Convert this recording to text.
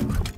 you.